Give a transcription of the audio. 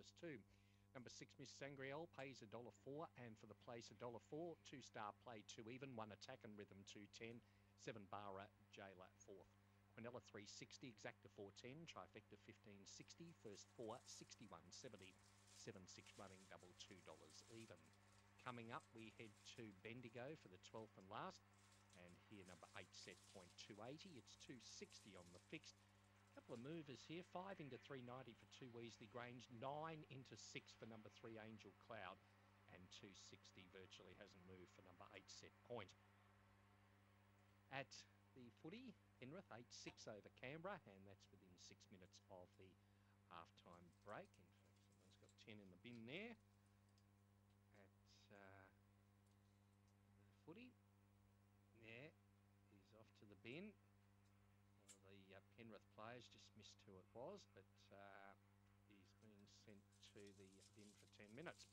first two. Number six, Miss Sangriel, pays a dollar four, and for the place a dollar four. Two star play two even, one attack and rhythm two ten, seven Barra Jailer fourth. Quinella 360, exacta 410, trifecta 1560, first four 6170, seven six running double two dollars even. Coming up, we head to Bendigo for the 12th and last, and here number eight set point 280. It's 260 on the fixed. Couple of movers here, five into 390 for two Weasley Grange, nine into six for number three Angel Cloud, and 260 virtually hasn't moved for number eight set point. At the footy, Penrith 8 6 over Canberra, and that's within six minutes of the half-time break. In fact, someone's got 10 in the bin there. At uh, the footy, yeah, he's off to the bin. One of the uh, Penrith players just missed who it was, but uh, he's sent to the bin for 10 minutes.